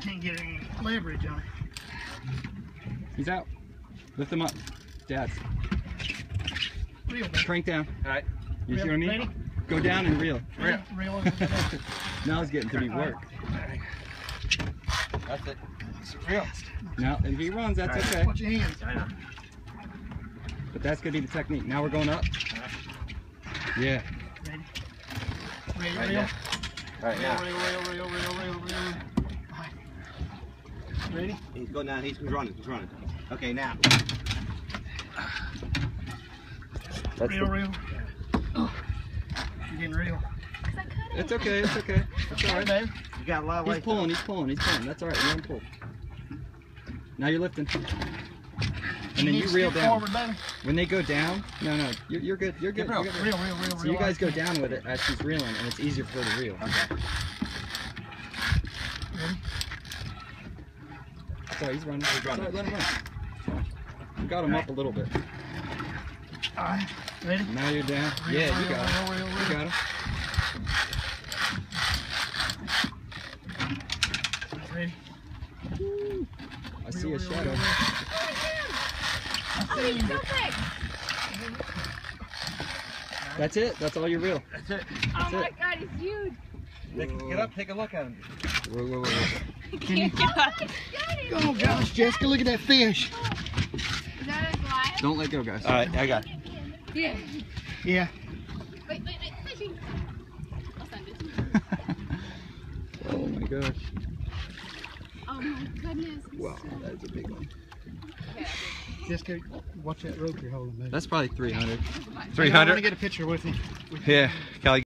You can't get any leverage on it. He's out. Lift him up. Dad, Reel, baby. crank down. All right. You see what I mean? Ready? Go down and reel. Reel. Reel over. Now it's getting to be work. That's it. It's real. Now, if he runs, that's Alright. okay. Watch your hands. I know. But that's gonna be the technique. Now we're going up. Yeah. Ready? Ready, Right reel. now. All right Reel, now. reel, reel, reel, reel, reel, reel. Alright. Ready? He's going down. He's, he's running. He's running. Okay, now. That's Reel, the, reel. Oh. You're getting real. it's okay. It's okay. It's all All right, right. baby. You got a lot of He's weight. pulling. He's pulling. He's pulling. That's all right. You're on pull. Now you're lifting. And then need you to reel down. Forward. When they go down, no, no, you're, you're good. You're good. Get real. You're good. Reel, reel, reel, So reel. you guys go down with it as she's reeling, and it's easier for her to reel. Okay. So he's running. He's running. Sorry, let him run. You got him up a little bit. Alright. Ready? Now you're down. Reel, Yeah, you reel, got him. reel, reel, You got him. Ready? I see a Reel, reel, shadow. reel, reel. I. So thick. That's it. That's all you reel. That's it. Oh That's my it. god, he's huge. Take, get up. Take a look at him. Whoa, whoa, whoa, whoa. Can't get up. Oh gosh, Jessica, look at that fish. that a glass? Don't let go, guys. All right. I got. It. Yeah. Yeah. Wait, wait, wait. Fishing. I'll send it. oh my gosh. Oh my goodness. Wow, that's a big one. Jessica, watch that rope you're holding, baby. That's probably 300. 300? I want to get a picture with you. Yeah, Kelly.